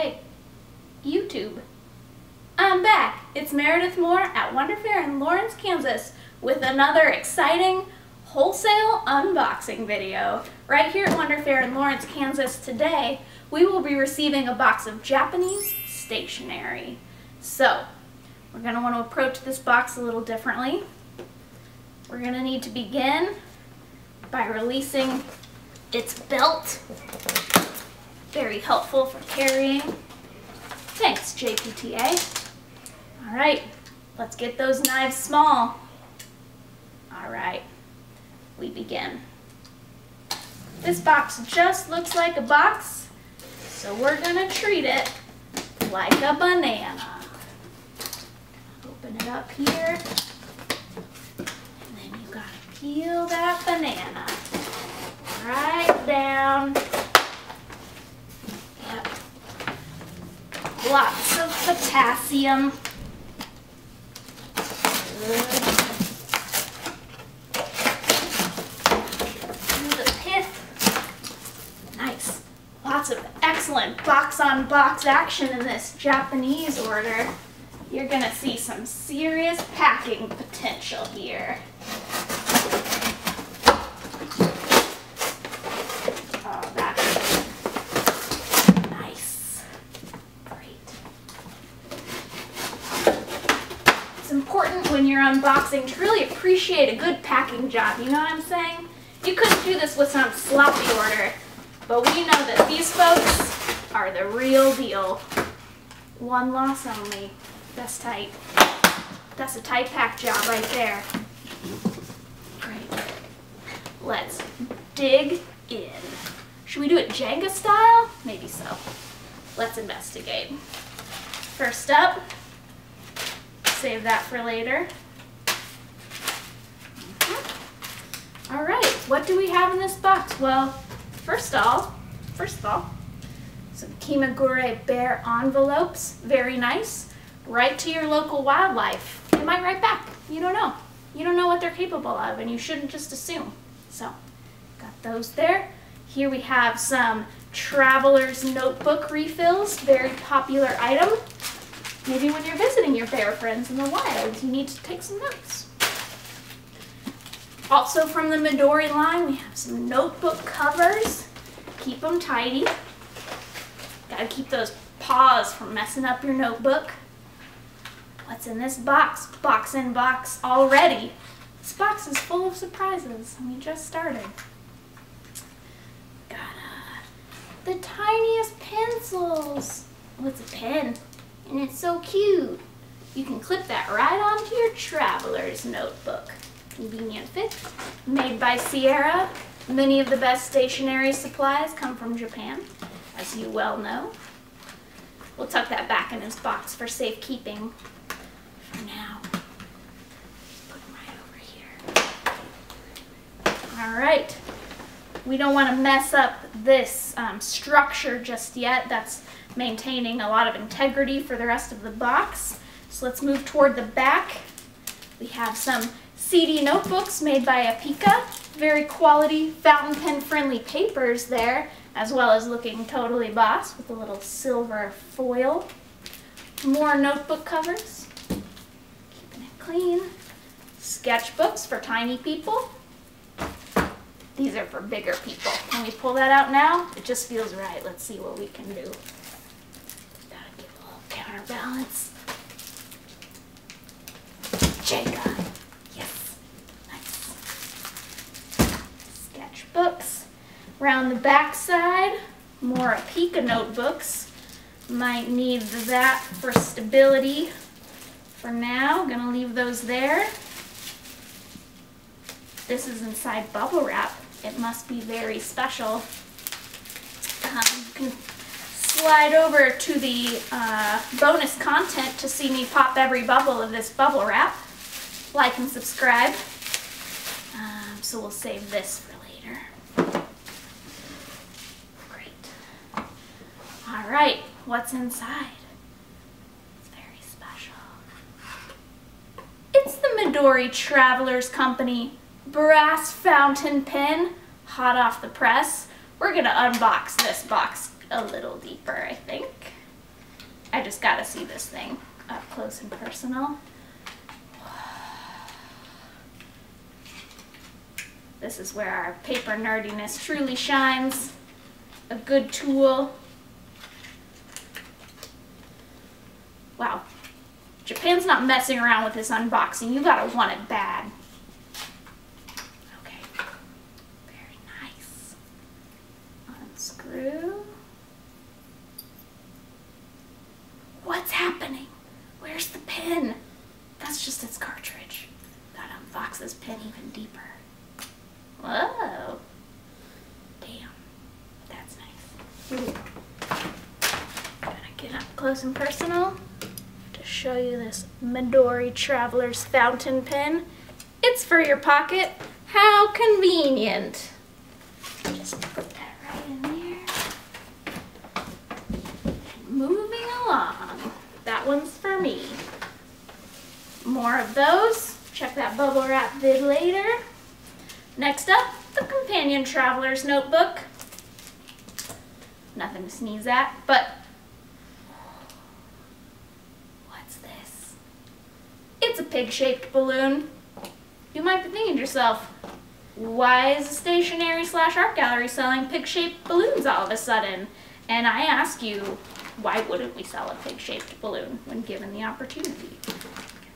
Hey, YouTube. I'm back. It's Meredith Moore at Wonder Fair in Lawrence, Kansas with another exciting wholesale unboxing video. Right here at Wonder Fair in Lawrence, Kansas today, we will be receiving a box of Japanese stationery. So, we're going to want to approach this box a little differently. We're going to need to begin by releasing its belt. Very helpful for carrying. Thanks, JPTA. All right, let's get those knives small. All right, we begin. This box just looks like a box, so we're gonna treat it like a banana. Open it up here, and then you gotta peel that banana right down. Lots of potassium. The pith. Nice. Lots of excellent box-on-box -box action in this Japanese order. You're gonna see some serious packing potential here. when you're unboxing to really appreciate a good packing job, you know what I'm saying? You couldn't do this with some sloppy order, but we know that these folks are the real deal. One loss only. That's tight. That's a tight pack job right there. Great. Let's dig in. Should we do it Jenga style? Maybe so. Let's investigate. First up, save that for later. Mm-hmm. All right, what do we have in this box? Well, first of all, first of all, some Kimagure bear envelopes, very nice. Write to your local wildlife. They might write back. You don't know. You don't know what they're capable of, and you shouldn't just assume. So, got those there. Here we have some Traveler's Notebook refills, very popular item. Maybe when you're visiting your bear friends in the wild, you need to take some notes. Also from the Midori line, we have some notebook covers. Keep them tidy. Gotta keep those paws from messing up your notebook. What's in this box? Box in box already. This box is full of surprises, we just started. Got uh, the tiniest pencils. What's a pen? and it's so cute. You can clip that right onto your traveler's notebook. Convenient fit. Made by Sierra. Many of the best stationery supplies come from Japan, as you well know. We'll tuck that back in his box for safekeeping for now. Put him right over here. All right. We don't want to mess up this um, structure just yet. That's maintaining a lot of integrity for the rest of the box. So let's move toward the back. We have some CD notebooks made by Apica. Very quality fountain pen friendly papers there, as well as looking totally boss with a little silver foil. More notebook covers. Keeping it clean. Sketchbooks for tiny people. These are for bigger people. Can we pull that out now? It just feels right. Let's see what we can do Gotta give a little counterbalance. Jenga. Yes. Nice. Sketchbooks. Around the back side, more Apica notebooks. Might need that for stability for now. Gonna leave those there. This is inside bubble wrap. It must be very special. Um, slide over to the uh, bonus content to see me pop every bubble of this bubble wrap. Like and subscribe. Um, so we'll save this for later. Great. All right, what's inside? It's very special. It's the Midori Travelers Company brass fountain pen, hot off the press. We're gonna unbox this box a little deeper, I think. I just gotta see this thing up close and personal. This is where our paper nerdiness truly shines. A good tool. Wow. Japan's not messing around with this unboxing. You gotta want it bad. Okay. Very nice. Unscrew. What's happening? Where's the pin? That's just its cartridge. Gotta unbox this pin even deeper. Whoa. Damn. That's nice. Gonna get up close and personal show you this Midori Traveler's Fountain Pen. It's for your pocket. How convenient. Just put that right in there. Moving along. That one's for me. More of those. Check that bubble wrap vid later. Next up, the Companion Traveler's Notebook. Nothing to sneeze at, but what's this? It's a pig-shaped balloon. You might be thinking to yourself, why is a stationery slash art gallery selling pig-shaped balloons all of a sudden? And I ask you, why wouldn't we sell a pig-shaped balloon when given the opportunity?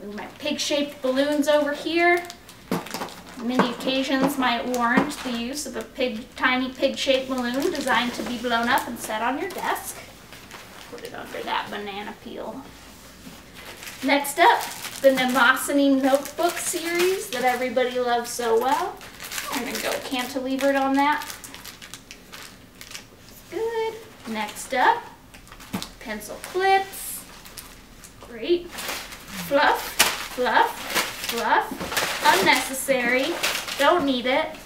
Move my pig-shaped balloons over here. Many occasions might warrant the use of a pig, tiny pig-shaped balloon designed to be blown up and set on your desk. Put it under that banana peel. Next up, the Mnemosyne Notebook series that everybody loves so well. I'm gonna go cantilevered on that. Good. Next up, pencil clips. Great. Fluff, fluff, fluff. Unnecessary. Don't need it.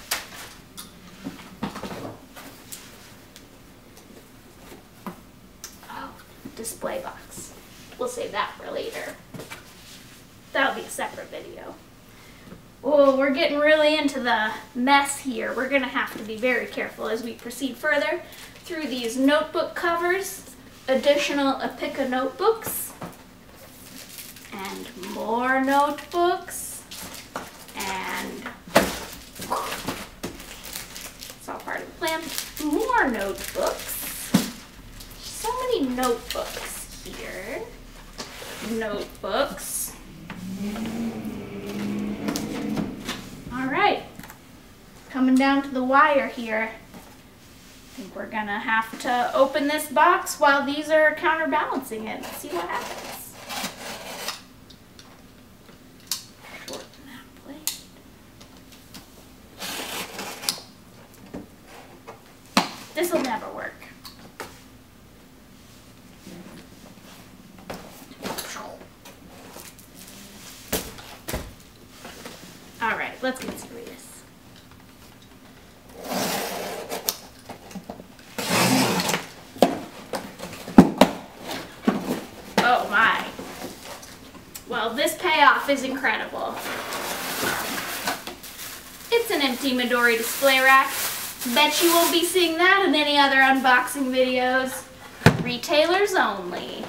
Oh, display box. We'll save that for later. That'll be a separate video. Oh, we're getting really into the mess here. We're going to have to be very careful as we proceed further through these notebook covers, additional Apica notebooks, and more notebooks and it's all part of the plan. More notebooks. So many notebooks here. Notebooks. All right, coming down to the wire here. I think we're gonna have to open this box while these are counterbalancing it. See what happens. This will never work. All right, let's get serious. Oh my. Well, this payoff is incredible. It's an empty Midori display rack Bet you won't be seeing that in any other unboxing videos. Retailers only.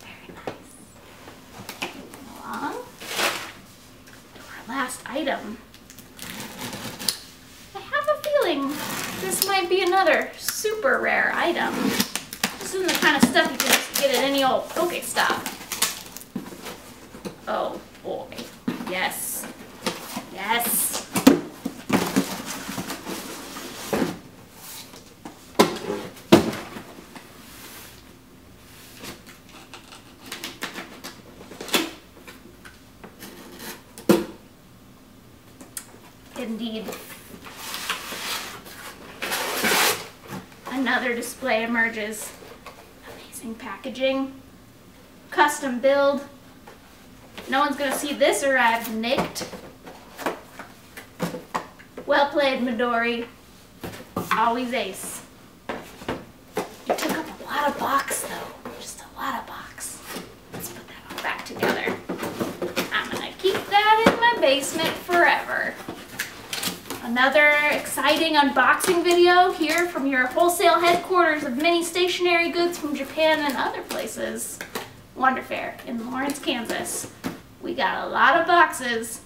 Very nice. along to our last item. I have a feeling this might be another super rare item. This isn't the kind of stuff you can get at any old Pokestop. Oh Another display emerges. Amazing packaging. Custom build. No one's gonna see this arrive nicked. Well played, Midori. Always ace. You took up a lot of box though. Just a lot of box. Let's put that all back together. I'm gonna keep that in my basement another exciting unboxing video here from your wholesale headquarters of many stationary goods from Japan and other places. Wonder Fair in Lawrence, Kansas. We got a lot of boxes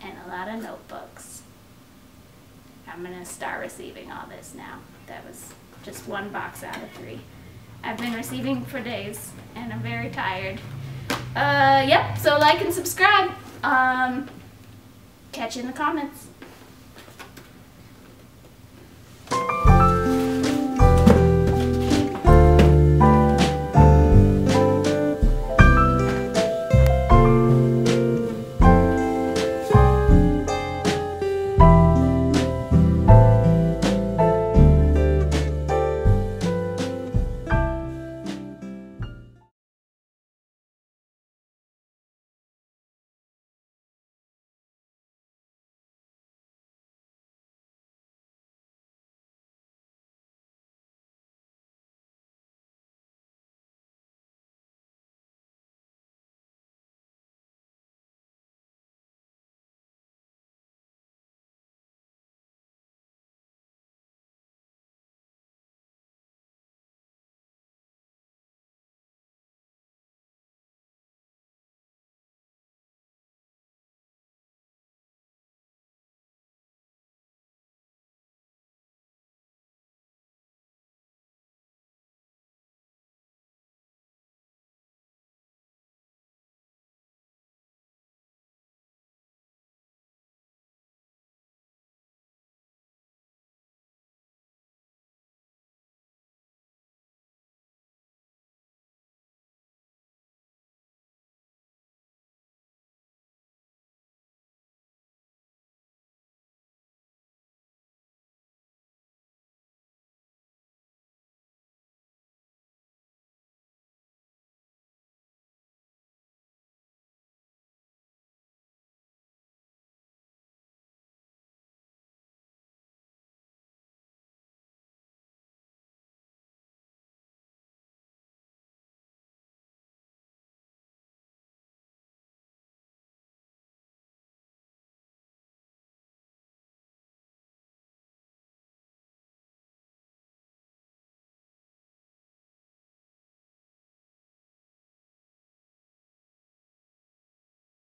and a lot of notebooks. I'm gonna start receiving all this now. That was just one box out of three. I've been receiving for days and I'm very tired. Uh, yep, so like and subscribe. Um, catch you in the comments.